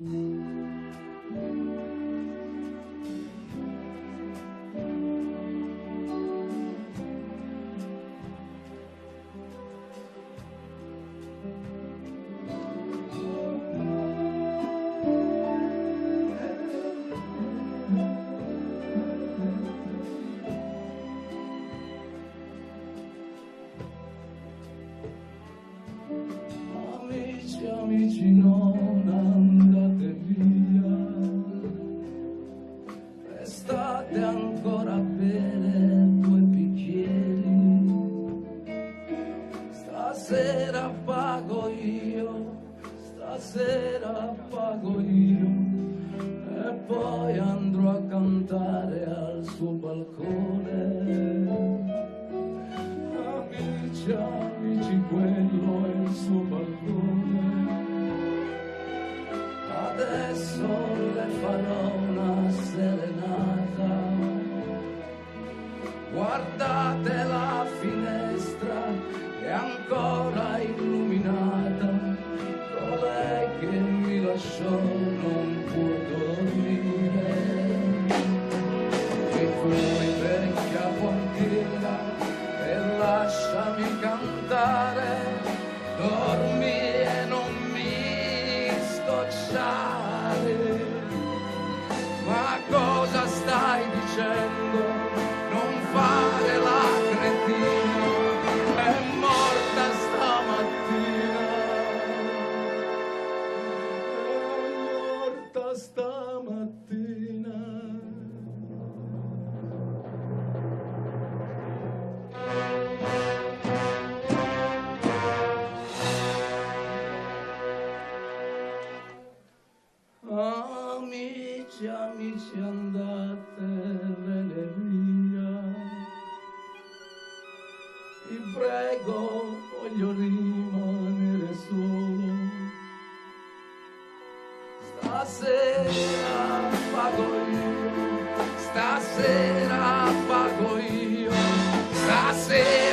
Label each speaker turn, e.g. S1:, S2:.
S1: Amici, Stasera pago io, stasera pago io. E poi andrò a cantare al suo balcone. Amici, amici, quello è il suo balcone. Adesso le farò una serenata. Guardate dormi e non mi scocciare. Ma cosa stai dicendo? Non fare la cretina, è morta stamattina. È morta stamattina. Vi prego, voglio rimanere solo. Stasera pago io, stasera pago io, stasera